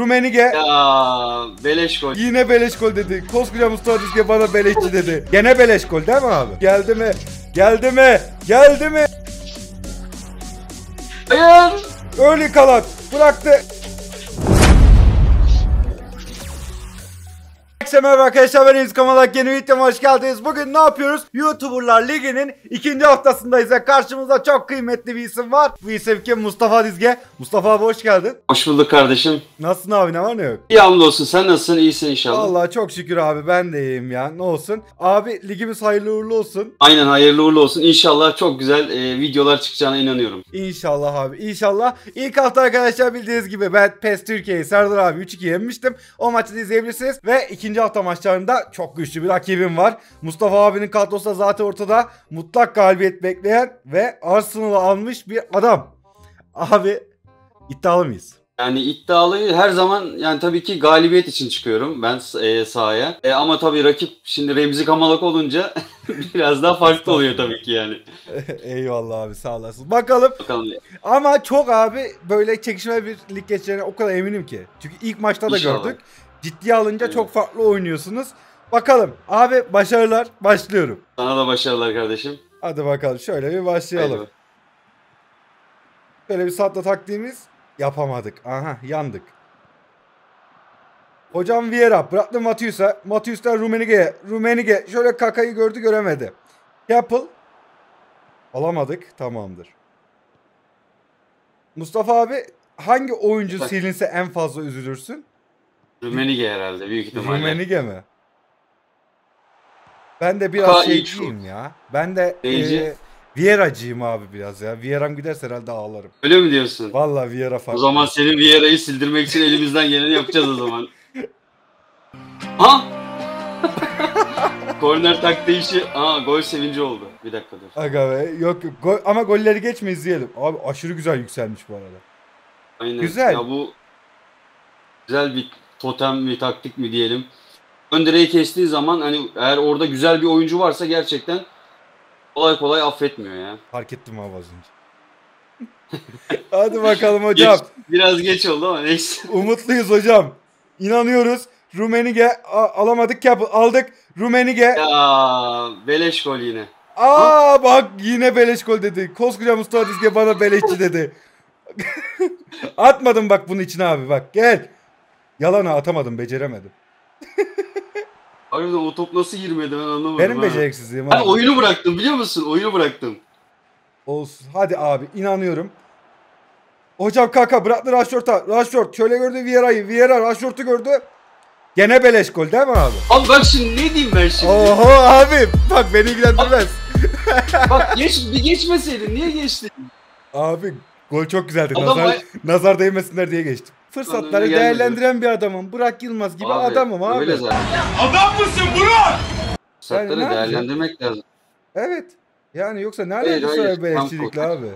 Rumenige Ya beleş gol. yine beleş gol dedi. Koskoca Mustafa Dizge bana beleşçi dedi. Gene beleş gol değil mi abi? Geldi mi? Geldi mi? Geldi mi? Hayır. Öyle kalan. Bıraktı. Herkese merhaba arkadaşlar ben Kamalak yeni videoma hoş geldiniz. Bugün ne yapıyoruz? YouTuberlar Ligi'nin ikinci haftasındayız ve karşımızda çok kıymetli bir isim var. Bu isim kim? Mustafa Dizge. Mustafa abi hoş geldin. Hoş bulduk kardeşim. Nasılsın abi ne var ne yok? İyi hamdolsun. Sen nasılsın? İyisin inşallah. Vallahi çok şükür abi ben de iyiyim ya ne olsun. Abi ligimiz hayırlı uğurlu olsun. Aynen hayırlı uğurlu olsun. İnşallah çok güzel e, videolar çıkacağına inanıyorum. İnşallah abi inşallah. İlk hafta arkadaşlar bildiğiniz gibi ben PES Türkiye'yi Serdar abi 3-2 yenmiştim. O maçı da izleyebilirsiniz. Ve ikinci hafta maçlarında çok güçlü bir rakibim var. Mustafa abinin kadrosu da zaten ortada. Mutlak galibiyet bekleyen ve Arsenal'ı almış bir adam. Abi iddialı mıyız? Yani iddialıyı her zaman yani tabii ki galibiyet için çıkıyorum ben e, sahaya. E, ama tabii rakip şimdi Remzi Kamalak olunca biraz daha farklı oluyor tabii ki yani. Eyvallah abi sağ olasın. Bakalım Bakalım. Ama çok abi böyle çekişmeli bir lig geçeceğine o kadar eminim ki. Çünkü ilk maçta da İnşallah. gördük. Ciddiye alınca Evet. çok farklı oynuyorsunuz. Bakalım. Abi başarılar. Başlıyorum. Sana da başarılar kardeşim. Hadi bakalım şöyle bir başlayalım. Haydi. Şöyle bir satla taktiğimiz yapamadık. Aha yandık. Hocam Vieira bıraktı Matius'a. Matius'tan Rummenigge'ye. Rummenigge şöyle kakayı gördü göremedi. Apple. Alamadık. Tamamdır. Mustafa abi hangi oyuncu silinse en fazla üzülürsün? Rumenige herhalde büyük ihtimalle. Rummenigge mi? Ben de biraz Ka- şeyciyim ya. Ben de Neyci? e, Vieira'cıyım abi biraz ya. Vieira'm giderse herhalde ağlarım. Öyle mi diyorsun? Vallahi Vieira O farklı. zaman senin Vieira'yı sildirmek için elimizden geleni yapacağız o zaman. Ha? Korner taktiği işi. Aa gol sevinci oldu. Bir dakika dur. Aga be. Yok yok. Gol- ama golleri geçme izleyelim. Abi aşırı güzel yükselmiş bu arada. Aynen. Güzel. Ya bu güzel bir totem mi taktik mi diyelim. Ön direği kestiği zaman hani eğer orada güzel bir oyuncu varsa gerçekten kolay kolay affetmiyor ya. Fark ettim abi az önce. Hadi bakalım hocam. Geç- biraz geç oldu ama neyse. Umutluyuz hocam. İnanıyoruz. Rumenige alamadık yapı aldık. Rumenige. Ya beleş gol yine. Aa bak yine beleş gol dedi. Koskoca Mustafa Dizge bana beleşçi dedi. Atmadım bak bunun içine abi bak gel. Yalan ha, atamadım beceremedim. Harbiden o top nasıl girmedi ben anlamadım. Benim ha. beceriksizliğim Ben abi. oyunu bıraktım biliyor musun? Oyunu bıraktım. Olsun. Hadi abi inanıyorum. Hocam kaka bıraktı Rashford'a. Rashford şöyle gördü Vieira'yı. Vieira Rashford'u gördü. Gene beleş gol değil mi abi? Abi bak şimdi ne diyeyim ben şimdi? Oho abi bak beni ilgilendirmez. Bak geç bir geçmeseydin niye geçtin? Abi gol çok güzeldi. Adam Nazar, nazar değmesinler diye geçtim. Fırsatları gelmedi. değerlendiren bir adamım. Burak Yılmaz gibi adamım abi. Öyle zaten. Adam mısın Burak? Fırsatları Yani değerlendirmek lazım. Evet. Yani yoksa ne alakası var beleşçilikle tam abi?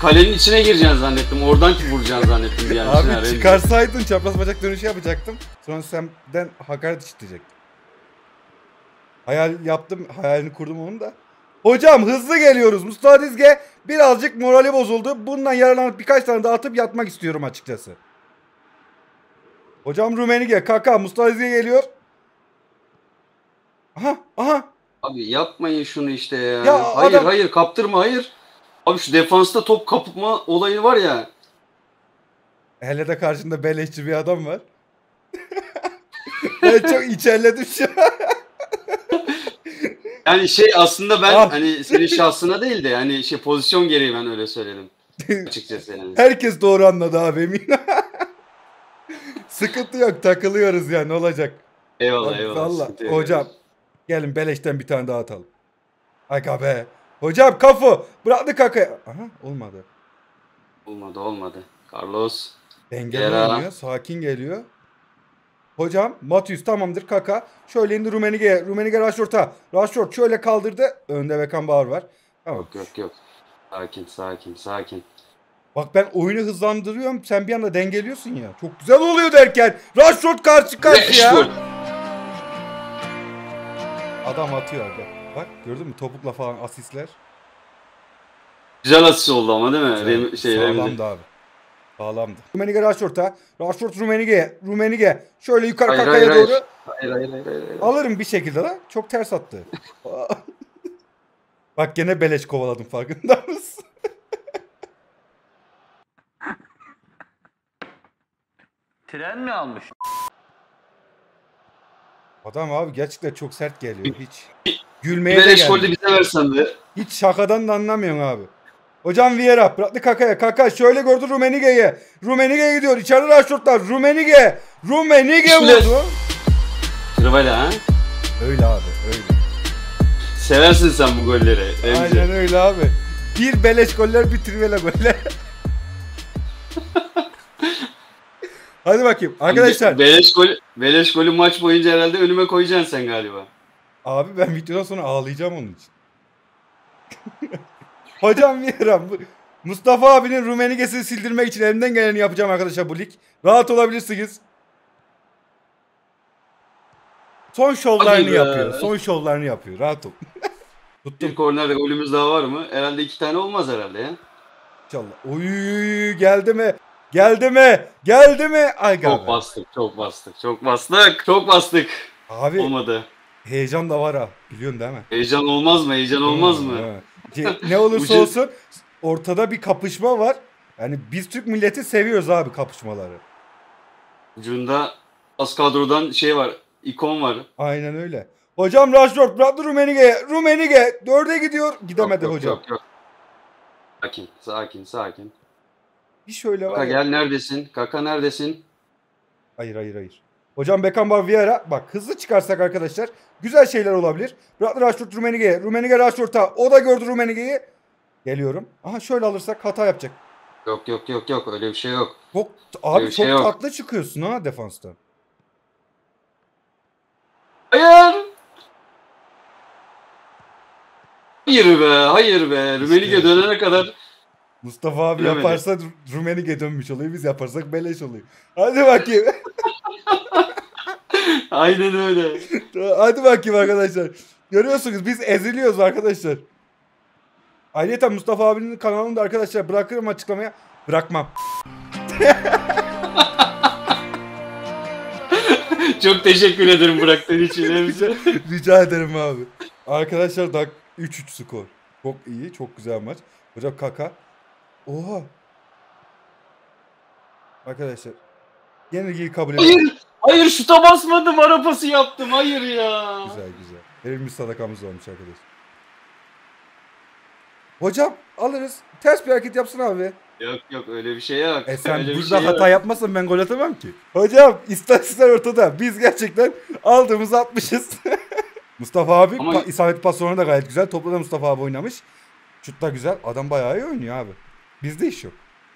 Kalenin içine gireceksin zannettim. Oradan ki vuracaksın zannettim bir. Abi çıkarsaydın çapraz bacak dönüşü yapacaktım. Sonra senden hakaret işitecektim. Hayal yaptım, hayalini kurdum onun da. Hocam hızlı geliyoruz. Mustafa Dizge birazcık morali bozuldu. Bundan yararlanıp birkaç tane daha atıp yatmak istiyorum açıkçası. Hocam Rumenige, Kaka, Mustafa Dizge geliyor. Aha, aha. Abi yapmayın şunu işte ya. Ya hayır adam- hayır kaptırma hayır. Abi şu defansta top kapma olayı var ya. Hele de karşında beleşçi bir adam var. ben çok içerledim şu an. Yani şey aslında ben Ah. hani senin şahsına değil de yani şey pozisyon gereği ben öyle söyledim. Açıkçası yani. Herkes doğru anladı abi emin. Sıkıntı yok takılıyoruz ya ne olacak. Eyvallah Abi, eyvallah. Valla hocam gelin beleşten bir tane daha atalım. Aga be. Hocam kafu bıraktı kaka. Aha olmadı. Olmadı olmadı. Carlos. Dengeli Yara. oynuyor sakin geliyor. Hocam Matius tamamdır kaka. Şöyle indi Rummenigge. Rummenigge Rashford'a. Rashford şöyle kaldırdı. Önde Beckenbauer var. Tamam. Yok yok yok. Sakin sakin sakin. Bak ben oyunu hızlandırıyorum. Sen bir anda dengeliyorsun ya. Çok güzel oluyor derken. Rashford karşı karşıya. Rashford. Adam atıyor abi. Bak gördün mü topukla falan asistler. Güzel asist oldu ama değil mi? Rem, şey, Sağlam Remzi. da abi. Sağlamdı. Rumenige Rashford'a. Rashford Rumenige. Rumenige. Şöyle yukarı Hayır, kakaya hayır, hayır. doğru. Hayır hayır hayır. hayır. Alırım bir şekilde lan. Çok ters attı. Bak gene beleş kovaladım farkında mısın? Tren mi almış? Adam abi gerçekten çok sert geliyor. Hiç gülmeye Bir de beleş golü gelmiyor. bize versen de. Hiç şakadan da anlamıyorsun abi. Hocam Vieira bıraktı Kaka'ya. Kaka şöyle gördü Rumenige'yi. Rumenige gidiyor. İçeride Rashford'lar. Rumenige. Rumenige vurdu. Kırvela ha. Öyle abi öyle. Seversin sen bu golleri. Remzi. Aynen öyle abi. Bir beleş goller bir trivela goller. Hadi bakayım arkadaşlar. Beleş golü, beleş golü maç boyunca herhalde önüme koyacaksın sen galiba. Abi ben videodan sonra ağlayacağım onun için. Hocam Vieira bu- Mustafa abinin Rumenigesini sildirmek için elimden geleni yapacağım arkadaşlar bu lig. Rahat olabilirsiniz. Son şovlarını Hadi be. yapıyor. Son şovlarını yapıyor. Rahat ol. Tuttum Bir korner golümüz daha var mı? Herhalde iki tane olmaz herhalde ya. inşallah. Oy geldi mi? Geldi mi? Geldi mi? Ay Çok galiba. bastık, çok bastık, çok bastık, çok bastık. Abi Olmadı. heyecan da var ha. Biliyorsun değil mi? Heyecan olmaz mı? Heyecan olmaz mı? Evet. Ne olursa olsun ortada bir kapışma var. Yani biz Türk milleti seviyoruz abi kapışmaları. Ucunda az kadrodan şey var, ikon var. Aynen öyle. Hocam Rashford bıraktı Rumenige'ye. Rumenige dörde gidiyor. Gidemedi Yok, yok, hocam. Yok, yok. Sakin, sakin, sakin. Bir şöyle var. Kaka ya. gel neredesin? Kaka neredesin? Hayır hayır hayır. Hocam Beckenbauer Vieira. Bak hızlı çıkarsak arkadaşlar güzel şeyler olabilir. Bıraktı Rashford Rumenige'ye. Rumenige Rashford'a. O da gördü Rumenige'yi. Geliyorum. Aha şöyle alırsak hata yapacak. Yok yok yok yok öyle bir şey yok. Çok, abi bir çok şey yok. tatlı çıkıyorsun ha defanstan. Hayır! Hayır be, hayır be. Rümenige İşte. dönene kadar Mustafa abi Bilemedi. yaparsa Rumenige dönmüş oluyor. Biz yaparsak beleş oluyor. Hadi bakayım. aynen öyle. Hadi bakayım arkadaşlar. Görüyorsunuz biz eziliyoruz arkadaşlar. Ayrıca Mustafa abinin kanalını da arkadaşlar bırakırım açıklamaya. Bırakmam. Çok teşekkür ederim bıraktığın için. Remzi. Rica ederim abi. Arkadaşlar dak 3-3 skor. Çok iyi, çok güzel maç. Hocam kaka. Oha. Arkadaşlar. Yenilgiyi kabul ediyorum. Hayır, şuta basmadım. Arapası yaptım. Hayır ya. Güzel güzel. Evimiz sadakamız olmuş arkadaş. Hocam alırız. Ters bir hareket yapsın abi. Yok yok öyle bir şey yok. E sen öyle bir burada şey yok. hata yapmazsan ben gol atamam ki. Hocam istatistikler ortada. Biz gerçekten aldığımızı atmışız. Mustafa abi Ama- pa- isabet pas sonra da gayet güzel. Topla da Mustafa abi oynamış. Şut da güzel. Adam bayağı iyi oynuyor abi. Bizde iş yok.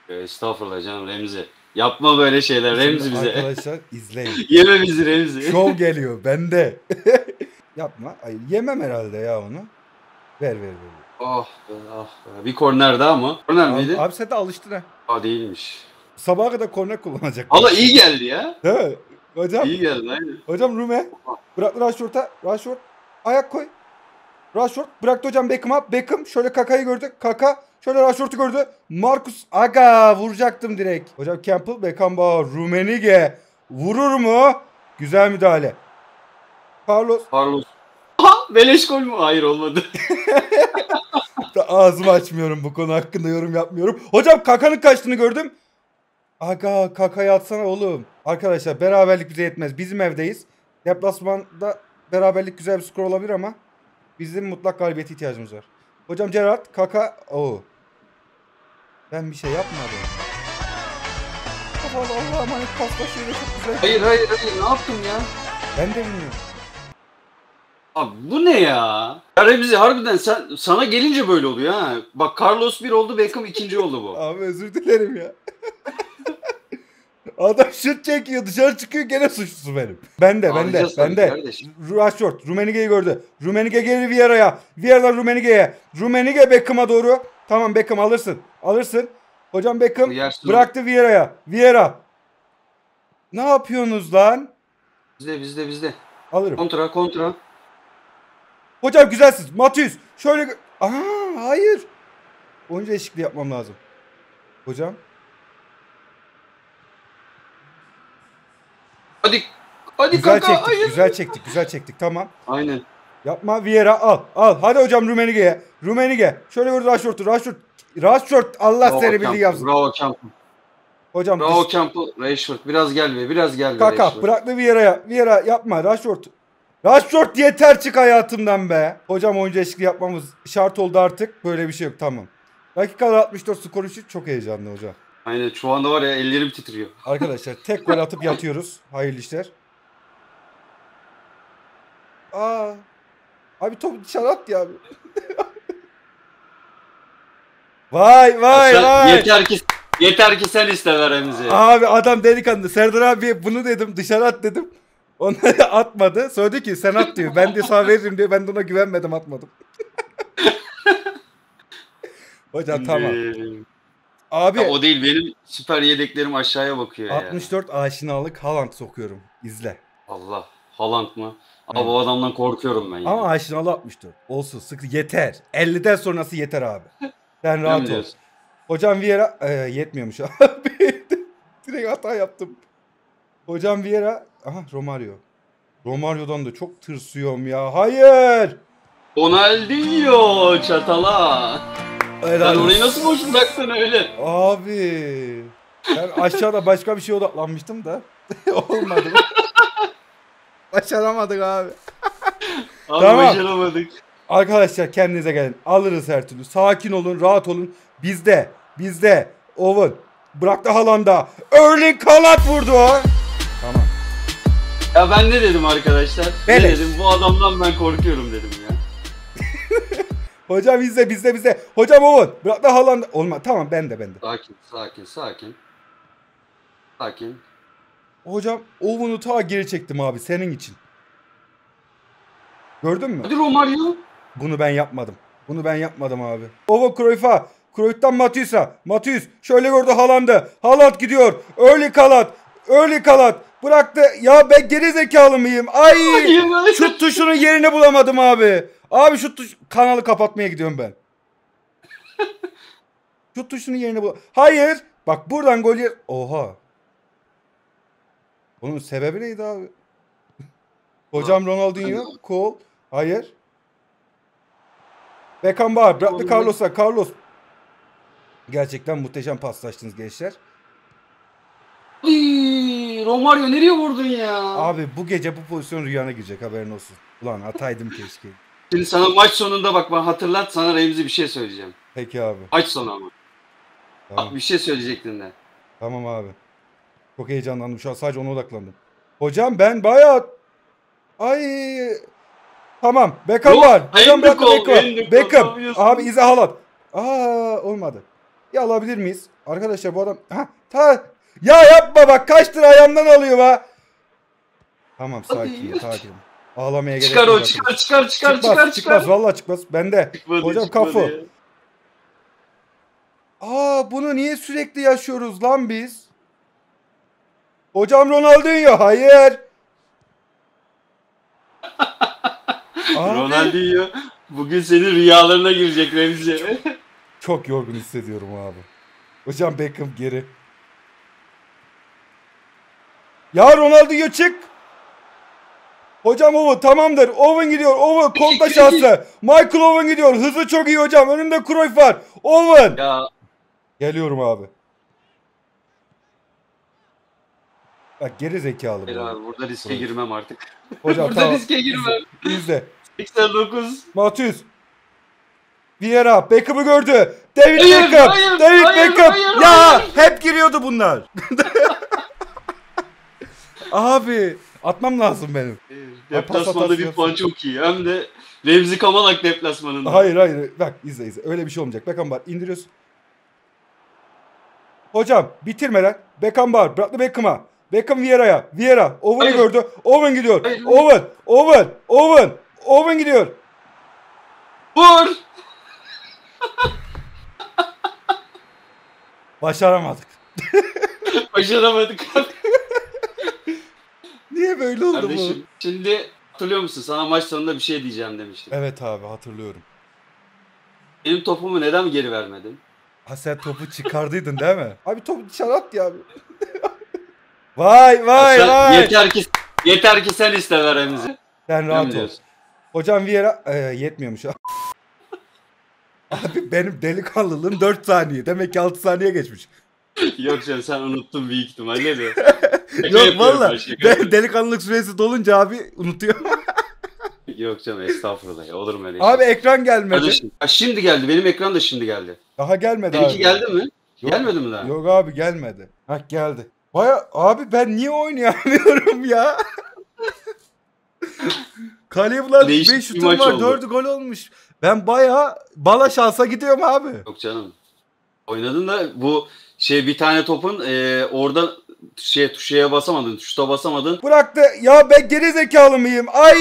Estağfurullah canım Remzi. Yapma böyle şeyler Remzi Şimdi bize. Arkadaşlar izleyin. Yeme bizi Remzi. Şov geliyor bende. Yapma. Hayır, yemem herhalde ya onu. Ver ver ver. Oh be ah be. Bir korner daha mı? Korner miydi? Abi, abi sen de alıştın ha. Aa değilmiş. Sabaha kadar korner kullanacak. Valla iyi geldi ya. Değil mi? Hocam, İyi geldi aynen. hocam Rume. Bırak Rashford'a. Rashford. Ayak koy. Rashford bıraktı hocam Beckham'a. Beckham şöyle Kaka'yı gördü. Kaka şöyle Rashford'u gördü. Marcus Aga vuracaktım direkt. Hocam Campbell Beckenbauer Rumenige vurur mu? Güzel müdahale. Carlos Carlos. Aha beleş gol mü? Hayır olmadı. ağzımı açmıyorum bu konu hakkında yorum yapmıyorum. Hocam Kaka'nın kaçtığını gördüm. Aga Kaka'yı atsana oğlum. Arkadaşlar beraberlik bize yetmez. Bizim evdeyiz. Deplasmanda beraberlik güzel bir skor olabilir ama bizim mutlak galibiyete ihtiyacımız var. Hocam Gerrard, Kaka, o. Ben bir şey yapmadım. Allah Allah'a emanet paslaşıyor çok güzel. Hayır hayır hayır ne yaptım ya? Ben de bilmiyorum. Abi bu ne ya? Ya Remzi harbiden sen sana gelince böyle oluyor ha. Bak Carlos 1 oldu Beckham ikinci oldu bu. Abi özür dilerim ya. Adam şut çekiyor dışarı çıkıyor gene suçlusu benim. Ben de ben de ben de. Rashford Rumenige'yi gördü. Rumenige gelir Vieira'ya. Vieira Rumenige'ye. Rumenige Beckham'a doğru. Tamam Beckham alırsın. Alırsın. Hocam Beckham Yersin. bıraktı Vieira'ya. Vieira. Ne yapıyorsunuz lan? Bizde bizde bizde. Alırım. Kontra kontra. Hocam güzelsiniz. Matius. Şöyle. Aha hayır. Oyuncu eşlikliği yapmam lazım. Hocam. Hadi. Hadi Güzel kaka. çektik, hayır. güzel çektik, güzel çektik. Tamam. Aynen. Yapma Vieira al, al. Hadi hocam Rummenigge'ye. Rummenigge. Şöyle vur Rashford'u, Rashford. Rashford Allah Bravo seni bildiği yapsın. Bravo Campbell. Hocam Bravo dış- Campbell. Rashford biraz gel be. Biraz gel be Kaka Rashford. bıraktı Vieira'ya. Vieira yapma Rashford. Rashford yeter çık hayatımdan be. Hocam oyuncu eşlikliği yapmamız şart oldu artık. Böyle bir şey yok tamam. Dakikalar 64 skor 3 çok heyecanlı hocam. Aynen şu anda var ya ellerim titriyor. Arkadaşlar tek gol atıp yatıyoruz. Hayırlı işler. Aa. Abi topu dışarı at ya vay vay Sen- vay. yeter ki yeter ki sen iste ver Remzi. Abi adam delikanlı. Serdar abi bunu dedim dışarı at dedim. Onları atmadı. Diyor ki sen at diyor. Ben de sağ veririm diyor. Ben de ona güvenmedim atmadım. Hocam tamam. Abi ya o değil benim süper yedeklerim aşağıya bakıyor ya. 64 aşinalık Haaland sokuyorum. İzle. Allah. Haaland mı? Abi Evet. o adamdan korkuyorum ben ya. Ama aşinalı 64. Olsun sık yeter. 50'den sonrası yeter abi. Sen rahat ol. Hocam Vieira e, yetmiyormuş abi. Direkt hata yaptım. Hocam Vieira aha Romario. Romario'dan da çok tırsıyorum ya. Hayır. Ronaldinho çatala. Helal Sen orayı nasıl boş bıraktın öyle? Abi. Ben aşağıda başka bir şeye odaklanmıştım da. Olmadı. Başaramadık abi. Abi Tamam. başaramadık. Arkadaşlar kendinize gelin. Alırız her türlü. Sakin olun, rahat olun. Bizde, bizde. Owen. Bıraktı Haaland'a. Erling Haaland vurdu. Tamam. Ya ben ne dedim arkadaşlar? Beleş. Ne dedim? Bu adamdan ben korkuyorum dedim ya. Hocam bizde, bizde, bizde. Hocam Owen. Bıraktı Haaland'a. Olma. Tamam ben de ben de. Sakin, sakin, sakin. Sakin. Hocam Owen'u ta geri çektim abi senin için. Gördün mü? Hadi Romario. Bunu ben yapmadım. Bunu ben yapmadım abi. Owen Cruyff'a. Cruyff'tan Matius'a. Matius şöyle gördü Haaland'ı. Haaland gidiyor. Erling Haaland. Erling Haaland. Bıraktı. Ya ben geri zekalı mıyım? Ay. Şut tuşunun yerini bulamadım abi. Abi şut tuş... Kanalı kapatmaya gidiyorum ben. Şut tuşunun yerini bul... Hayır. Bak buradan gol yer... Oha. Bunun sebebi neydi abi? Hocam Ronaldinho. Cool. Hayır. Beckenbauer. Bıraktı Oğlum, Carlos'a. Carlos. Gerçekten muhteşem paslaştınız gençler. Ay, Romario nereye vurdun ya? Abi bu gece bu pozisyon rüyana girecek haberin olsun. Ulan ataydım keşke. Şimdi sana maç sonunda bak ben hatırlat sana Remzi bir şey söyleyeceğim. Peki abi. Maç sonu ama. Tamam. Bak bir şey söyleyecektin de. Tamam abi. Çok heyecanlandım şu an sadece ona odaklandım. Hocam ben bayağı... Ay... Tamam. Beckham Yok, var. Hocam Endikol, Beckham. Beckham. Abi ize halat. Aa olmadı. Ya alabilir miyiz? Arkadaşlar bu adam... Ha, ta... Ya yapma bak kaçtır ayağımdan alıyor be. Tamam sakin sakin. Ağlamaya gerek Çıkar yok o arkadaşlar. çıkar çıkar çıkar Çıkmaz, çıkar çıkmaz. çıkar. Vallahi çıkmaz. Bende. Çıkmadı, Hocam çıkmadı kafu. ya. Aa bunu niye sürekli yaşıyoruz lan biz? Hocam Ronaldinho hayır. Abi, Ronaldinho bugün senin rüyalarına girecek Remzi. Çok yorgun hissediyorum abi. Hocam Beckham geri. Ya Ronaldinho çık. Hocam Owen tamamdır. Owen gidiyor. Owen konta şansı. Michael Owen gidiyor. Hızı çok iyi hocam. Önünde Cruyff var. Owen. ya Geliyorum abi. Bak geri zekalı hayır bu. abi burada riske Evet. girmem artık. Hocam burada tamam. riske girmem. İzle. 89. Matius. Vieira Beckham'ı gördü. David Hayır, Beckham. hayır, David hayır, Beckham. hayır, ya hayır. hep giriyordu bunlar. Abi atmam lazım benim. Deplasmanda bir puan çok iyi. Hem de Remzi Kamalak deplasmanında. Hayır hayır. Bak izle izle. Öyle bir şey olmayacak. Var. İndiriyorsun. Hocam bitirmeden Beckham var. Bıraktı Beckham'a. Beckham Vieira'ya. Vieira. Owen'ı gördü. Owen gidiyor. Hayır. Owen. Owen. Owen. Owen gidiyor. Vur! Başaramadık. Başaramadık. Niye böyle oldu bu? Kardeşim şimdi hatırlıyor musun? Sana maç sonunda bir şey diyeceğim demiştim. Evet abi hatırlıyorum. Benim topumu neden geri vermedin? Ha sen topu çıkardıydın değil mi? Abi topu dışarı at ya abi. Vay vay Sen- vay. yeter ki yeter ki sen iste ver Remzi. Sen Ne rahat ol. Hocam Vieira e, yetmiyormuş. Abi benim delikanlılığım 4 saniye. Demek ki 6 saniye geçmiş. Yok canım sen unuttun büyük ihtimalle de. Yok valla. Delikanlılık süresi dolunca abi unutuyor. Yok canım estağfurullah ya olur mu öyle abi şey? ekran gelmedi. Kardeşim, ha, şimdi geldi benim ekran da şimdi geldi. Daha gelmedi Seninki abi. geldi mi? Yok. Gelmedi mi daha? Yok abi gelmedi. Hah geldi. Baya abi ben niye oynayamıyorum ya? Kaleye bulan Değişik 5 bir şutum var oldu. 4 gol olmuş. Ben baya bala şansa gidiyorum abi. Yok canım. Oynadın da bu şey bir tane topun e, orada şey tuşaya basamadın, tuşta basamadın. Bıraktı. Ya ben geri zekalı mıyım? Ay!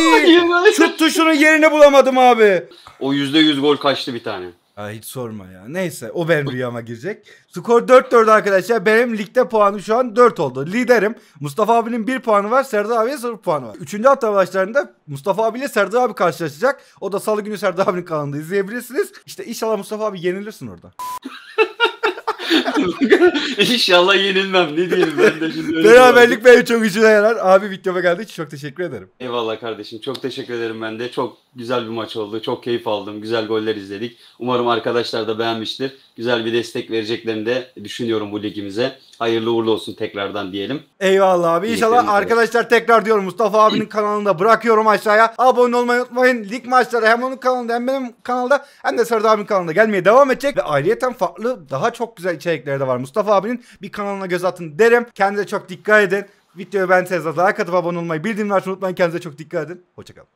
Şut tuşunun yerini bulamadım abi. o yüzde yüz gol kaçtı bir tane. Ha, hiç sorma ya. Neyse o benim rüyama girecek. Skor 4-4 arkadaşlar. Benim ligde puanım şu an 4 oldu. Liderim. Mustafa abinin 1 puanı var. Serdar abiye 0 puanı var. Üçüncü hafta başlarında Mustafa abiyle Serdar abi karşılaşacak. O da salı günü Serdar abinin kanalında izleyebilirsiniz. İşte inşallah Mustafa abi yenilirsin orada. İnşallah yenilmem. Ne diyelim ben de şimdi. Beraberlik benim çok işine yarar. Abi videoma geldiği için çok teşekkür ederim. Eyvallah kardeşim. Çok teşekkür ederim ben de. Çok güzel bir maç oldu. Çok keyif aldım. Güzel goller izledik. Umarım arkadaşlar da beğenmiştir. Güzel bir destek vereceklerini de düşünüyorum bu ligimize. Hayırlı uğurlu olsun tekrardan diyelim. Eyvallah abi. İnşallah Birlikte arkadaşlar tekrar diyorum Mustafa abinin kanalında bırakıyorum aşağıya. Abone olmayı unutmayın. Lig maçları hem onun kanalında hem benim kanalda hem de Serdar abinin kanalında gelmeye devam edecek. Ve ayrıyeten farklı daha çok güzel içerikleri de var. Mustafa abinin bir kanalına göz atın derim. Kendinize çok dikkat edin. Videoyu beğendiyseniz like atıp abone olmayı bildirimleri açmayı unutmayın. Kendinize çok dikkat edin. Hoşçakalın.